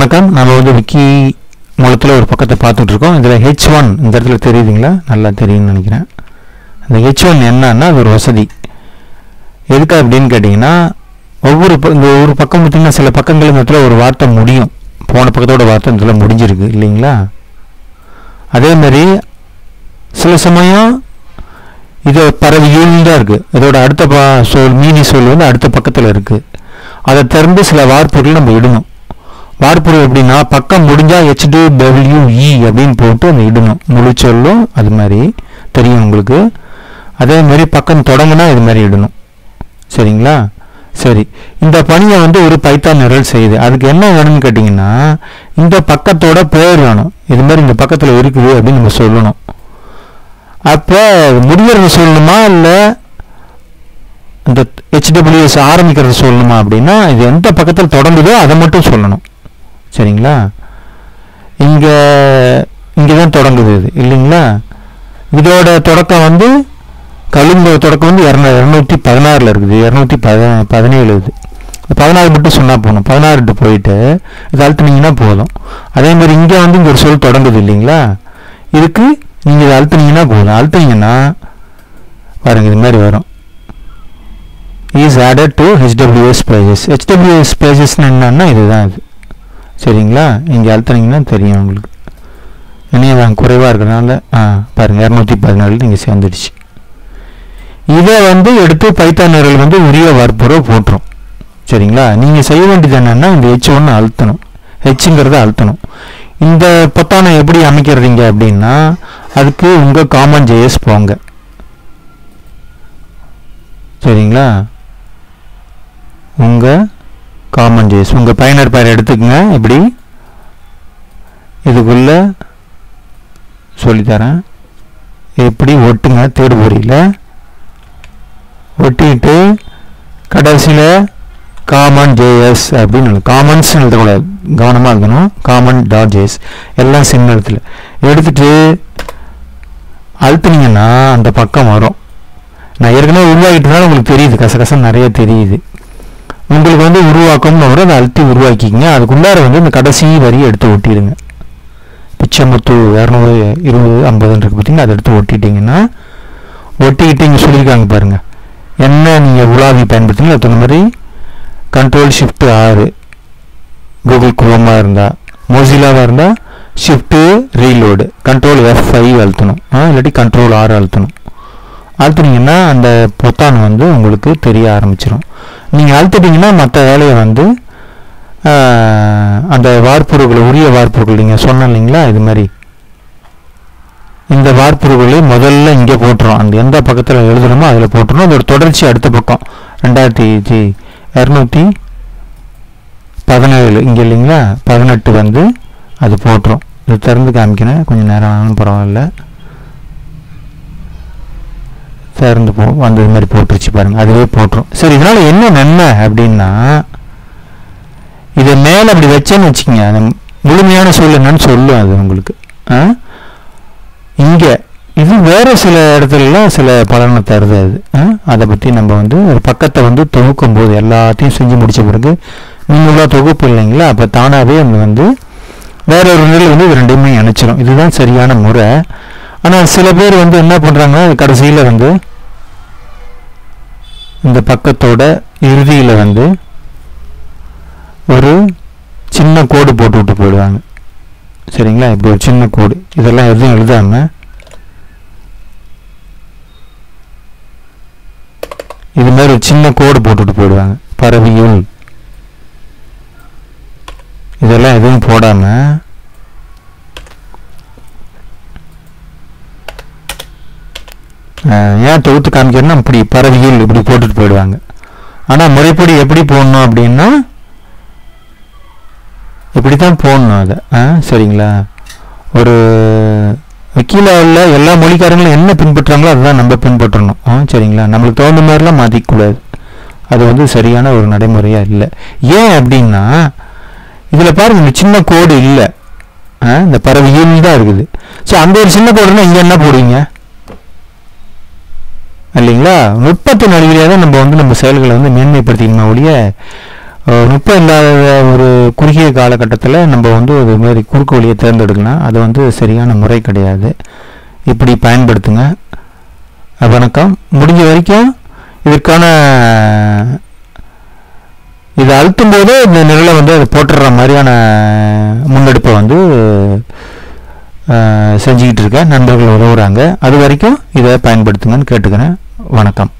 வணக்கம். நம்ம வந்து விக்கி மூலத்தில் ஒரு பக்கத்தை பார்த்துட்டு இருக்கோம் இதில் ஹெச் ஒன் இந்த இடத்துல தெரியுதுங்களா? நல்லா தெரியும்னு நினைக்கிறேன். அந்த ஹெச் ஒன் என்னன்னா அது ஒரு வசதி. எதுக்கு அப்படின்னு கேட்டிங்கன்னா ஒவ்வொரு இந்த ஒரு பக்கம் பார்த்தீங்கன்னா சில பக்கங்கள் இந்த இடத்துல ஒரு வார்த்தை முடியும். போன பக்கத்தோட வார்த்தை இந்த இடத்துல முடிஞ்சிருக்கு இல்லைங்களா? அதே மாதிரி சில சமயம் இது பரவியும் தான் இருக்குது இதோட அடுத்த பா சொல் மீனி சொல் வந்து அடுத்த பக்கத்தில் இருக்குது அதை திறந்து சில வார்ப்புகள் நம்ம விடணும். வார்ப்புகள் எப்படின்னா பக்கம் முடிஞ்சால் ஹெச் டு இ அப்படின்னு போட்டு அந்த இடணும். முழு சொல்லும் அது மாதிரி தெரியும் உங்களுக்கு. அதே மாதிரி பக்கம் தொடங்குனா இது மாதிரி இடணும். சரிங்களா? சரி. இந்த பணியை வந்து ஒரு பைத்தான் நிரல் செய்யுது. அதுக்கு என்ன வேணும்னு கேட்டிங்கன்னா இந்த பக்கத்தோட பேர் வேணும். இது மாதிரி இந்த பக்கத்தில் இருக்குது அப்படின்னு நம்ம சொல்லணும். அப்போ முடியறது சொல்லணுமா இல்லை இந்த ஹெச்டபிள்யூஎஸ் ஆரம்பிக்கிறது சொல்லணுமா அப்படின்னா இது எந்த பக்கத்தில் தொடங்குதோ அதை மட்டும் சொல்லணும். சரிங்களா? இங்கே இங்கே தான் தொடங்குது இது இல்லைங்களா? இதோட தொடக்கம் வந்து கழும்போட தொடக்கம் வந்து இரநூ இரநூத்தி பதினாறில் இருக்குது இரநூத்தி பத பதினேழு இது. பதினாறு மட்டும் சொன்னால் போகணும் பதினாறுட்டு போயிட்டு இது அழுத்துனீங்கன்னா போதும். அதே மாதிரி இங்கே வந்து இங்கே ஒரு சொல் தொடங்குது இல்லைங்களா? இதுக்கு நீங்கள் இதை அழுத்துனீங்கன்னா போதும். அழுத்துனீங்கன்னா பாருங்க இது மாதிரி வரும். Is added to HWS pages ஹெச்டபிள்யூஎஸ் பேஜஸ்னு என்னன்னா இதுதான் இது. சரிங்களா? இங்கே அழுத்தினீங்கன்னா தெரியும் உங்களுக்கு. இணையதளம் குறைவாக இருக்கிறனால ஆ பாருங்கள் இரநூத்தி பதினாலு இங்கே சேர்ந்துடுச்சு. இதை வந்து எடுத்து பைத்தான் நிரல் வந்து உரிய வார்ப்புரை போட்டுரும். சரிங்களா? நீங்கள் செய்ய வேண்டியது என்னென்னா இந்த ஹெச் ஒன்று அழுத்தணும். ஹெச்ங்கிறத அழுத்தணும். இந்த பொத்தானை எப்படி அமைக்கிறீங்க அப்படின்னா அதுக்கு உங்கள் காமன் ஜேஎஸ் போங்க. சரிங்களா? உங்கள் காமன் ஜேஸ் உங்கள் பயனர் பெயர் எடுத்துக்கங்க இப்படி. இதுக்குள்ள சொல்லித்தரேன். எப்படி ஒட்டுங்க தேடு பொறியில் ஒட்டிட்டு கடைசியில் காமன் ஜேஎஸ் அப்படின்னு காமன்ஸ் எழுதக்கூடாது. கவனமாக இருக்கணும். காமன் டாட் ஜேஎஸ் எல்லாம் சின்ன இடத்துல. எடுத்துட்டு அழுத்துனீங்கன்னா அந்த பக்கம் வரும். நான் ஏற்கனவே உருவாக்கிட்டனால உங்களுக்கு தெரியுது. கசகசம் நிறைய தெரியுது. உங்களுக்கு வந்து உருவாக்கம்னு வரும் அதை அழுத்தி உருவாக்கிக்கிங்க. அதுக்குள்ளார வந்து இந்த கடைசி வரியை எடுத்து ஒட்டிடுங்க. பிச்சைமுத்து இரநூறு இருபது ஐம்பதுன்னு இருக்கு பார்த்தீங்கன்னா அதை எடுத்து ஒட்டிட்டீங்கன்னா ஒட்டிக்கிட்டு இங்கே சொல்லியிருக்காங்க பாருங்கள் என்ன நீங்கள் உலாவி பயன்படுத்தினீங்க அது தகுந்த மாதிரி கண்ட்ரோல் ஷிஃப்ட் ஆறு. கூகுள் குரோமாக இருந்தால் மோசிலாவாக இருந்தால் shift reload control F five அழுத்தணும். இல்லாட்டி கண்ட்ரோல் ஆறு அழுத்தணும். அழுத்துனீங்கன்னா அந்த பொத்தான் வந்து உங்களுக்கு தெரிய ஆரம்பிச்சிடும் நீங்கள் அழுத்திட்டிங்கன்னா மற்ற வேலையை வந்து அந்த வார்ப்புருகளை உரிய வார்ப்புருகள் நீங்கள் சொன்ன இல்லைங்களா இது மாதிரி. இந்த வார்ப்புருகளை முதல்ல இங்கே போட்டுரும் அந்த எந்த பக்கத்தில் எழுதுறோமோ அதில் போட்டுரும் அதோட தொடர்ச்சி அடுத்த பக்கம். ரெண்டாயிரத்தி ஜி இரநூத்தி பதினேழு. இங்கே இல்லைங்களா? பதினெட்டு வந்து அது போட்டுரும் இது திறந்து காமிக்கிறேன். கொஞ்சம் நேரம் ஆனாலும் பரவாயில்ல. திறந்து போ வந்து இது மாதிரி போட்டுருச்சு பாருங்கள் அதுவே போட்டுரும். சரி இதனால் என்ன நன்மை அப்படின்னா இதை மேலே அப்படி வச்சேன்னு வச்சுக்கோங்க. அந்த முழுமையான சொல் என்னன்னு சொல்லும் அது உங்களுக்கு. ஆ? இங்கே இது வேறு சில இடத்துலலாம் சில பலனை தருது அது. ஆ? அதை பற்றி நம்ம வந்து ஒரு பக்கத்தை வந்து தொகுக்கும் போது எல்லாத்தையும் செஞ்சு முடித்த பிறகு நீங்களா தொகுப்பு இல்லைங்களா? அப்போ தானாகவே நம்ம வந்து வேற ஒரு நிலையில் வந்து இது ரெண்டுமே இணைச்சிரும் இதுதான் சரியான முறை. ஆனால் சில பேர் வந்து என்ன பண்ணுறாங்கன்னா கடைசியில் வந்து இந்த பக்கத்தோட இறுதியில் வந்து ஒரு சின்ன கோடு போட்டு விட்டு போயிடுவாங்க. சரிங்களா? இப்போ ஒரு சின்ன கோடு. இதெல்லாம் எதுவும் எழுதாமல் இது மாதிரி ஒரு சின்ன கோடு போட்டுட்டு போயிடுவாங்க. பரவியுள் இதெல்லாம் எதுவும் போடாமல் ஏன் தொகுத்து காமிக்கிறேன்னா இப்படி பறவைகள் இப்படி போட்டுட்டு போயிடுவாங்க. ஆனால் முறைப்படி எப்படி போடணும் அப்படின்னா இப்படி தான் போடணும் அதை. ஆ சரிங்களா? ஒரு வக்கீல உள்ள எல்லா மொழிக்காரங்களும் என்ன பின்பற்றுறாங்களோ அதுதான் நம்ம பின்பற்றணும். ஆ சரிங்களா? நம்மளுக்கு தகுந்த மாதிரிலாம் மாற்றிக்கூடாது அது வந்து சரியான ஒரு நடைமுறையாக இல்லை. ஏன் அப்படின்னா இதில் பாருங்க இந்த சின்ன கோடு இல்லை. ஆ இந்த பறவையில் தான் இருக்குது. ஸோ அந்த ஒரு சின்ன கோடுன்னா இங்கே என்ன போடுவீங்க? இல்லைங்களா? நுட்பத்தின் அடிப்படையாக தான் நம்ம வந்து நம்ம செயல்களை வந்து மேன்மைப்படுத்திக்கணுமா ஒழிய நுட்பம் இல்லாத ஒரு குறுகிய காலகட்டத்தில் நம்ம வந்து இது மாதிரி குறுக்கு வழியை தேர்ந்தெடுக்கலாம். அது வந்து சரியான முறை கிடையாது. இப்படி பயன்படுத்துங்க. வணக்கம். முடிஞ்ச வரைக்கும் இதற்கான இதை அழுத்தும் போது இந்த நிழலை வந்து அது போட்டுடுற மாதிரியான முன்னெடுப்பை வந்து செஞ்சுக்கிட்டு இருக்கேன் நண்பர்கள் உதவுறாங்க. அது வரைக்கும் இதை பயன்படுத்துங்கன்னு கேட்டுக்கிறேன். வணக்கம்.